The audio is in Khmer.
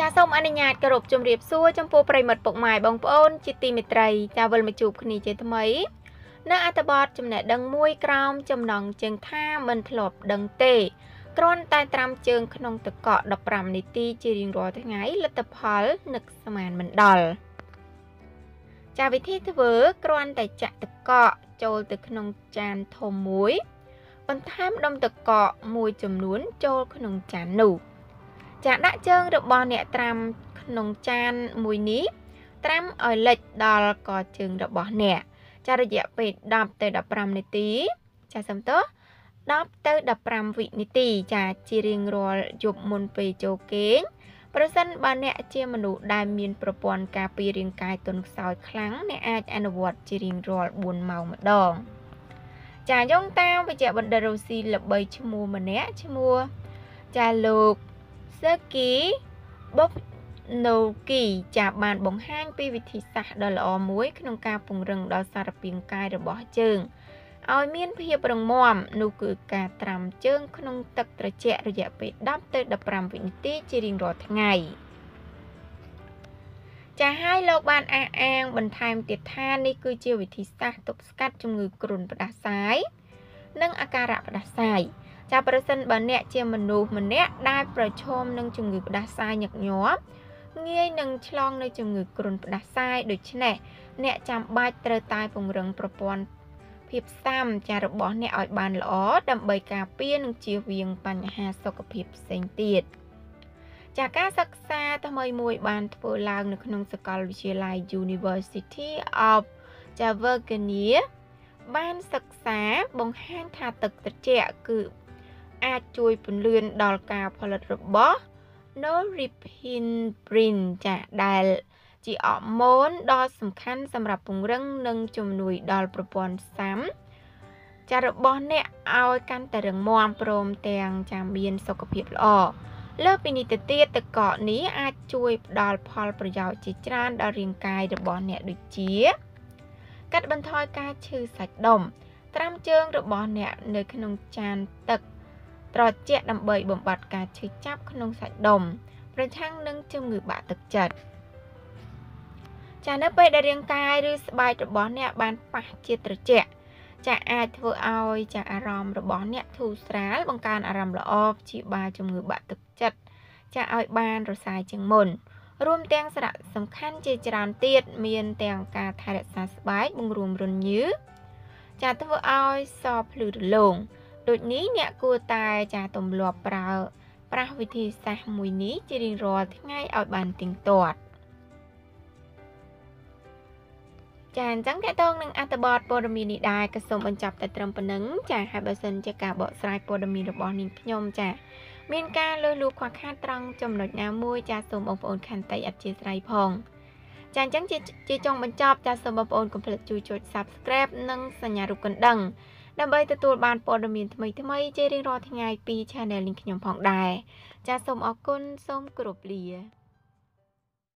ចាសូមអនុញ្ញាតគោរពជំរាបសួរចំពោះប្រិមិត្តពុកម៉ែបងប្អូនជាទីមេត្រីចាវិលមកជួបគ្នាជាថ្មី នៅអត្ថបទចំណេះដឹងមួយក្រោមចំណងជើងថាមិនធ្លាប់ដឹងទេគ្រាន់តែត្រាំជើងក្នុងទឹកកក15នាទីជារៀងរាល់ថ្ងៃលទ្ធផលនឹកស្មានមិនដល់ចាវិធីធ្វើគ្រាន់តែចាក់ទឹកកកចូលទៅក្នុងចានធំមួយបន្ថែមដុំទឹកកកមួយចំនួនចូលក្នុងចាននោះ ចាដាក់ជើងរបស់អ្នកត្រាំក្នុងចានមួយនេះត្រាំឲ្យលិចដល់កជើងរបស់អ្នកចារយៈពេល10ទៅ15នាទី ចាសំទោស10ទៅ15វិនាទី ចាជារៀងរាល់យប់មុនពេលចូលគេងប្រសិនបើអ្នកជាមនុស្សដែលមានប្រព័ន្ធការពាររាងកាយទន់ខ្សោយខ្លាំងអ្នកអាចអនុវត្តជារៀងរាល់4ម៉ោងម្ដង ចាយោងតាមវិជ្ជបណ្ឌិតរុស្ស៊ីល្បីឈ្មោះម្នាក់ឈ្មោះចាលោក សឺគីបុកណូគីចាបានបង្ហាញពីវិធីសាស្ត្រដ៏ល្អមួយក្នុងការពង្រឹងដល់សារពាង្គកាយរបស់ជើងឲ្យមានភាពរឹងមាំនោះគឺការត្រាំជើងក្នុងទឹកត្រជាក់រយៈពេល10ទៅ15វិនាទីជារៀងរាល់ថ្ងៃចាហើយលោកបានអះអាងបន្ថែមទៀតថានេះគឺជាវិធីសាស្ត្រទប់ស្កាត់ជំងឺគ្រុនផ្ដាសាយ និងអាការៈផ្ដាសាយ ចាប្រសិនបើអ្នកជាមនុស្សម្នាក់ដែលប្រឈមនឹងជំងឺផ្ដាសាយញឹកញាប់ងាយនឹងឆ្លងនៅជំងឺគ្រុនផ្ដាសាយដូច្នេះអ្នកចាំបាច់ត្រូវតែពង្រឹងប្រព័ន្ធភាពស្សាំចារបស់អ្នកឲ្យបានល្អដើម្បីការពារនិងជៀសវាងបញ្ហាសុខភាពផ្សេងទៀតចាការសិក្សាថ្មីមួយបានធ្វើឡើងនៅក្នុងសាកលវិទ្យាល័យ University of Virginia បានសិក្សាបង្ហាញថាទឹកត្រជាក់គឺ អាចជួយពន្លឿនដល់ការផលិតរបស់ norepinephrine ចាដែលជាអរម៉ូនដ៏សំខាន់សម្រាប់ពង្រឹងនិងជំនួយដល់ប្រព័ន្ធសាំចារបស់អ្នកឲ្យកាន់តែរឹងមាំព្រមទាំងចាមានសុខភាពល្អលើពីនេះទៅទៀតទឹកកកនេះអាចជួយផ្ដល់ផលប្រយោជន៍ជាច្រើនដល់រាងកាយរបស់អ្នកដូចជាកាត់បន្ថយការឈឺសាច់ដុំត្រាំជើងរបស់អ្នកនៅក្នុងចានទឹក ត្រជាក់ដើម្បីបំបត្តិការឈឺចាប់ក្នុងសាច់ដុំប្រឆាំងនឹងជំងឺបាក់ទឹកចិត្តចានៅពេលដែលរាងកាយឬស្បែករបស់អ្នកបានប៉ះជាត្រជាក់ចាអាចធ្វើឲ្យចាអារម្មណ៍របស់អ្នកធូរស្រាលបង្កើនអារម្មណ៍ល្អព្យាបាលជំងឺបាក់ទឹកចិត្តចាឲ្យបានរសាយជាងមុនរួមទាំងសារៈសំខាន់ជាច្រើនទៀតមានទាំងការថែរក្សាស្បែកបង្រួមរញើចាធ្វើឲ្យសភ្លឺរលោង ដូចនេះអ្នកគួរតែចាទម្លាប់ប្រើប្រាស់វិធីសាស្ត្រមួយនេះជារៀងរាល់ថ្ងៃឲ្យបានទៀងទាត់ចាអញ្ចឹងតកតងនឹងអត្ថបទព័ត៌មាននេះដែរក៏សូមបញ្ចប់តែត្រឹមប៉ុណ្្នឹងចាហើយបើសិនជាការបកស្រាយព័ត៌មានរបស់នាងខ្ញុំចាមានការលើសលួសខ្វះខាតត្រង់ចំណុចណាមួយចាសូមបងប្អូនខន្តីអធិស្ឋានផងចាអញ្ចឹងជាជាចុងបញ្ចប់ចាសូមបងប្អូនកុំភ្លេចជួយចុច Subscribe និងសញ្ញារូបកណ្ដឹង ដើម្បីទទួលបានព័ត៌មានថ្មីៗជារៀងរាល់ថ្ងៃពី Channel នេះខ្ញុំផងដែរចាសសូមអរគុណសូមគោរពលា